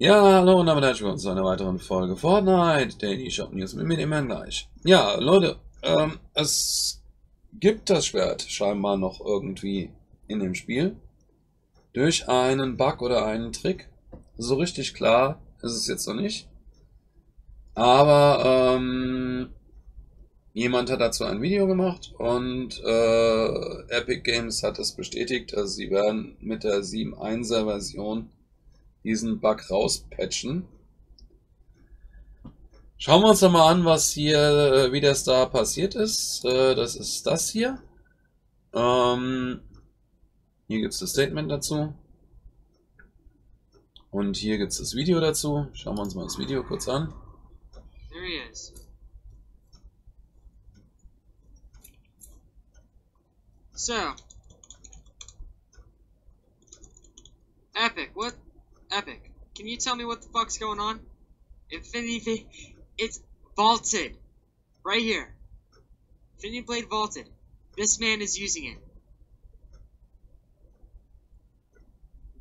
Ja, hallo und damit herzlich willkommen zu einer weiteren Folge Fortnite Daily Shop News mit mir immer gleich. Ja, Leute, ähm, es gibt das Schwert scheinbar noch irgendwie in dem Spiel. Durch einen Bug oder einen Trick. So richtig klar ist es jetzt noch nicht. Aber ähm, jemand hat dazu ein Video gemacht und äh, Epic Games hat es bestätigt. Also sie werden mit der 7.1er Version diesen Bug rauspatchen. Schauen wir uns doch mal an, was hier, äh, wie das da passiert ist. Äh, das ist das hier. Ähm, hier gibt es das Statement dazu. Und hier gibt es das Video dazu. Schauen wir uns mal das Video kurz an. There he is. So, Epic, what? Epic, can you tell me what the fuck's going on? Infinity, it's vaulted, right here. Infinity Blade vaulted. This man is using it.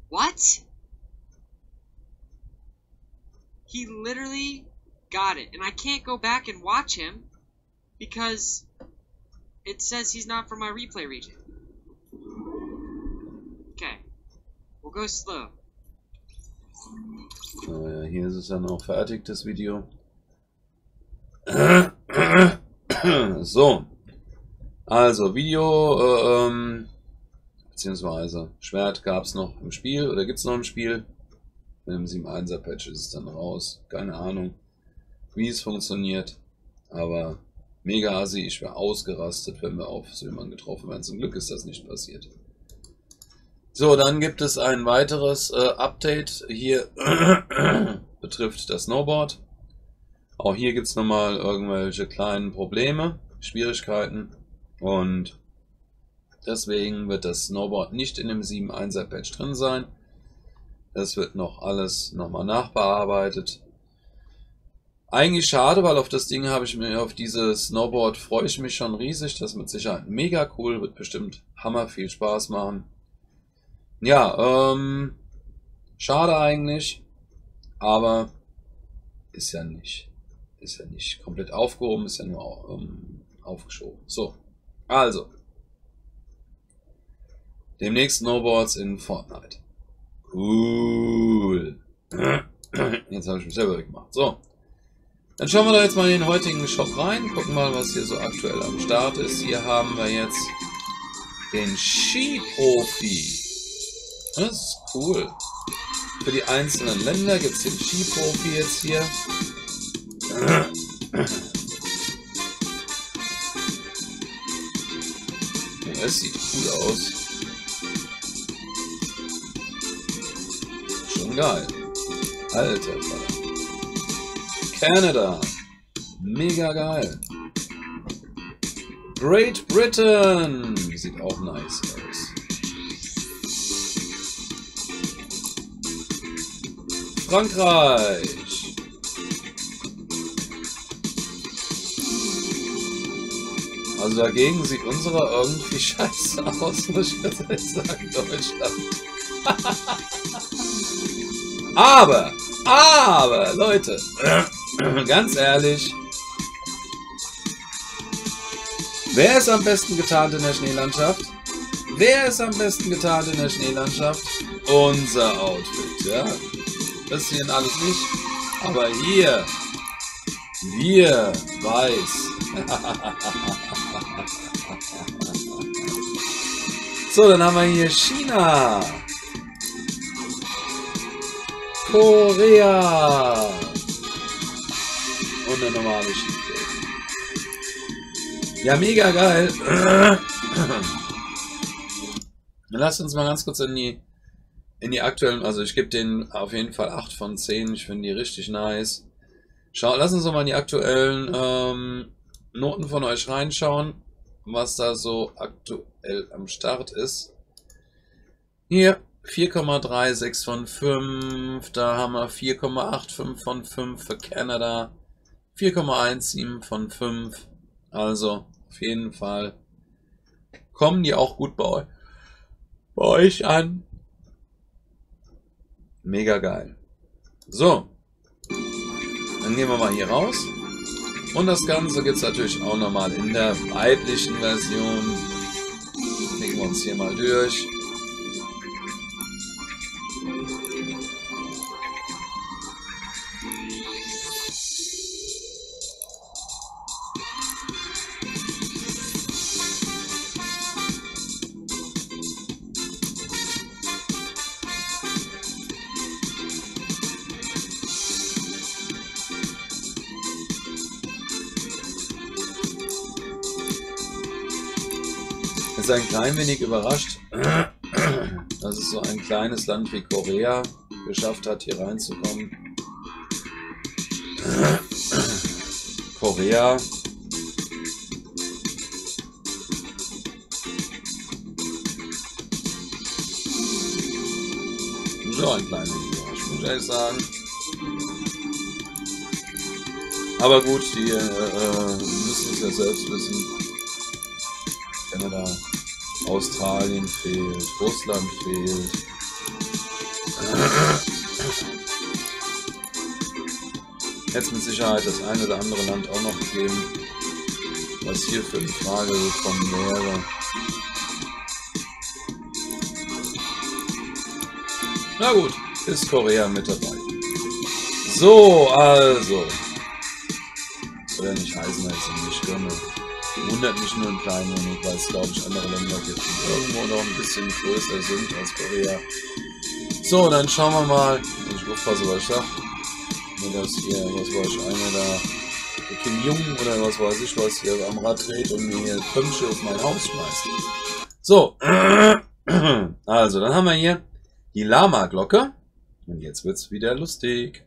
What? He literally got it, and I can't go back and watch him because it says he's not from my replay region. Okay, we'll go slow. Naja, hier ist es dann auch fertig, das Video. So. Also, Video, äh, ähm, beziehungsweise Schwert gab es noch im Spiel oder gibt es noch im Spiel. Mit dem 7.1er Patch ist es dann raus. Keine Ahnung, wie es funktioniert. Aber mega assi, ich wäre ausgerastet, wenn wir auf so jemanden getroffen wären. Zum Glück ist das nicht passiert. So, dann gibt es ein weiteres äh, Update. Hier betrifft das Snowboard. Auch hier gibt es nochmal irgendwelche kleinen Probleme, Schwierigkeiten. Und deswegen wird das Snowboard nicht in dem 7.1er Patch drin sein. Es wird noch alles nochmal nachbearbeitet. Eigentlich schade, weil auf das Ding habe ich mir, auf dieses Snowboard freue ich mich schon riesig. Das ist mit Sicherheit mega cool, wird bestimmt hammer viel Spaß machen. Ja, ähm, schade eigentlich, aber ist ja nicht, ist ja nicht komplett aufgehoben, ist ja nur ähm, aufgeschoben. So, also, demnächst Snowboards in Fortnite. Cool. Jetzt habe ich mich selber weggemacht. So, dann schauen wir da jetzt mal in den heutigen Shop rein, gucken mal, was hier so aktuell am Start ist. Hier haben wir jetzt den Skiprofi. Das ist cool. Für die einzelnen Länder gibt es den Skiprofi jetzt hier. Das sieht cool aus. Schon geil. Alter Vater. Canada. Mega geil. Great Britain. Sieht auch nice aus. Frankreich. Also dagegen sieht unsere irgendwie scheiße aus, muss ich ehrlich sagen, Deutschland. aber, aber, Leute, ganz ehrlich, wer ist am besten getarnt in der Schneelandschaft? Wer ist am besten getarnt in der Schneelandschaft? Unser Outfit, ja. Das hier alles nicht. Aber hier, wir weiß. so, dann haben wir hier China. Korea. Und eine normale Skipiste. Ja, mega geil. Lasst uns mal ganz kurz in die in die aktuellen, also ich gebe denen auf jeden Fall 8 von 10, ich finde die richtig nice. Schau, lass uns doch mal in die aktuellen ähm, Noten von euch reinschauen, was da so aktuell am Start ist. Hier 4,36 von 5, da haben wir 4,85 von 5 für Canada, 4,17 von 5, also auf jeden Fall kommen die auch gut bei bei euch an. Mega geil. So. Dann gehen wir mal hier raus. Und das Ganze gibt es natürlich auch nochmal in der weiblichen Version. Legen wir uns hier mal durch. Ist ein klein wenig überrascht, dass es so ein kleines Land wie Korea geschafft hat, hier reinzukommen. Korea. So ein kleines Überraschung, muss ich ehrlich sagen. Aber gut, die äh, äh müssen es ja selbst wissen. Kanada. Australien fehlt, Russland fehlt. Jetzt mit Sicherheit das eine oder andere Land auch noch geben, was hier für eine Frage gekommen wäre. Na gut, ist Korea mit dabei. So, also. Soll ja nicht heißen, dass ich nicht gönne. Wundert mich nur ein klein wenig, weil es, glaube ich, andere Länder gibt, die irgendwo noch ein bisschen größer sind als Korea. So, dann schauen wir mal. Ich aufpassen, was ich sage. Nur dass hier, was weiß ich, einer da, der Kim Jung oder was weiß ich was, hier am Rad dreht und mir hier Pömsche auf mein Haus schmeißt. So, also, dann haben wir hier die Lama-Glocke. Und jetzt wird's wieder lustig.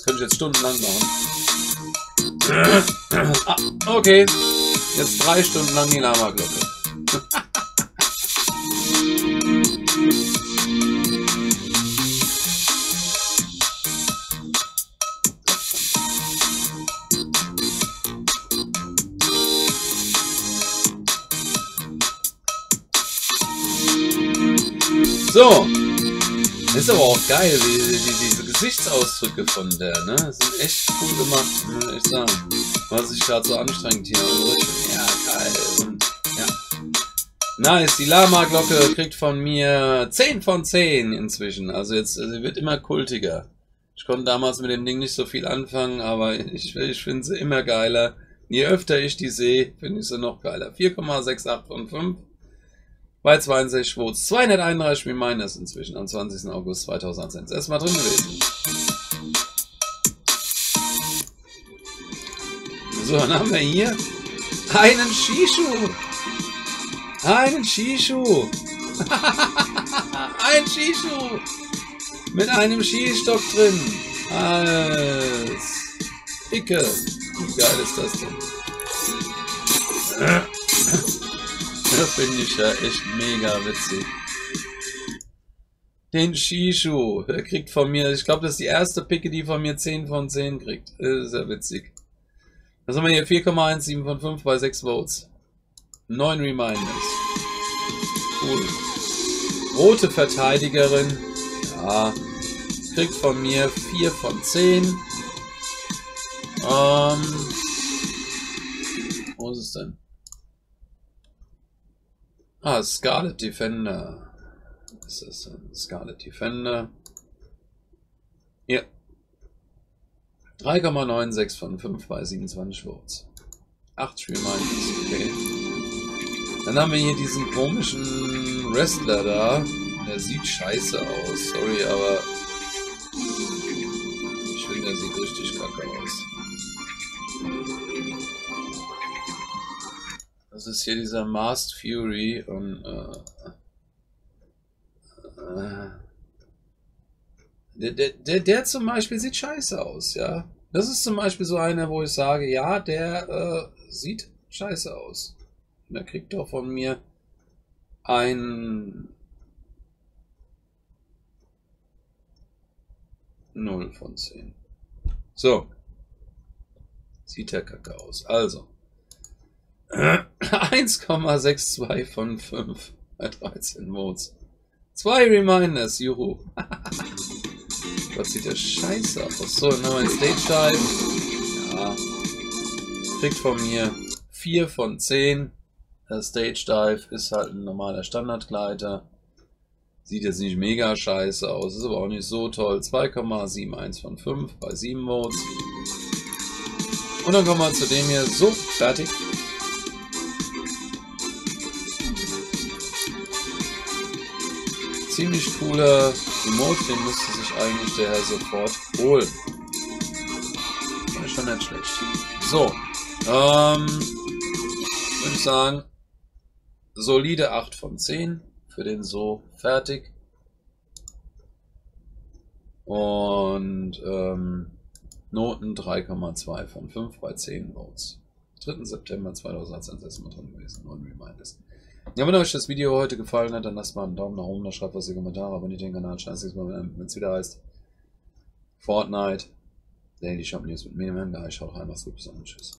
Das könnte ich jetzt stundenlang machen. ah, okay. Jetzt drei Stunden lang die Lama-Glocke. So, ist aber auch geil, wie, wie diese Gesichtsausdrücke von der, ne? Sind echt cool gemacht, muss ich echt sagen. Was sich gerade so anstrengend hier. Ja, geil. Und, ja. Nice, die Lama-Glocke kriegt von mir 10 von 10 inzwischen. Also jetzt, sie wird immer kultiger. Ich konnte damals mit dem Ding nicht so viel anfangen, aber ich, ich finde sie immer geiler. Je öfter ich die sehe, finde ich sie noch geiler. 4,68 von 5 bei 62 Votes. 231 Reminders inzwischen am 20. August 2001. Erstmal drin gewesen. So, dann haben wir hier einen Shishu. Einen Shishu. Ein Shishu. Mit einem Skistock drin. Als Icke. Wie geil ist das denn? Finde ich ja echt mega witzig. Den Shishu, der kriegt von mir, ich glaube, das ist die erste Picke, die von mir 10 von 10 kriegt. Das ist ja witzig. Was haben wir hier? 4,17 von 5 bei 6 Votes. 9 Reminders. Cool. Rote Verteidigerin. Ja. Kriegt von mir 4 von 10. Ähm. Wo ist es denn? Ah, Scarlet Defender. Was ist das denn? Scarlet Defender. Ja. 3,96 von 5 bei 27 Votes. 8 Reminders, okay. Dann haben wir hier diesen komischen Wrestler da. Der sieht scheiße aus, sorry, aber ich finde, der sieht richtig kacke aus. Das ist hier dieser Masked Fury und äh, äh, der, der, der, zum Beispiel sieht scheiße aus, ja. Das ist zum Beispiel so einer, wo ich sage, ja, der äh, sieht scheiße aus. Und der kriegt doch von mir ein 0 von 10. So. Sieht der Kacke aus. Also. 1,62 von 5 bei 13 Modes. Zwei Reminders, juhu. Gott, sieht der scheiße aus. So, nochmal ein Stage Dive. Ja. Kriegt von mir 4 von 10. Der Stage Dive ist halt ein normaler Standardgleiter. Sieht jetzt nicht mega scheiße aus, ist aber auch nicht so toll. 2,71 von 5 bei 7 Modes. Und dann kommen wir zu dem hier. So, fertig. Ziemlich cooler Emote, den müsste sich eigentlich der Herr sofort holen. Ist schon nicht schlecht. So, ähm, würde ich sagen, solide 8 von 10 für den so fertig. Und ähm, Noten 3,2 von 5 bei 10 Votes. 3. September 2018 ist mal drin gewesen. 9 Reminders. Ja, wenn euch das Video heute gefallen hat, dann lasst mal einen Daumen nach oben, da schreibt was in die Kommentare, abonniert den Kanal, scheiße, wenn es wieder heißt Fortnite, Daily Shop News mit mir, Guy, schaut rein, macht's gut, bis dann, tschüss.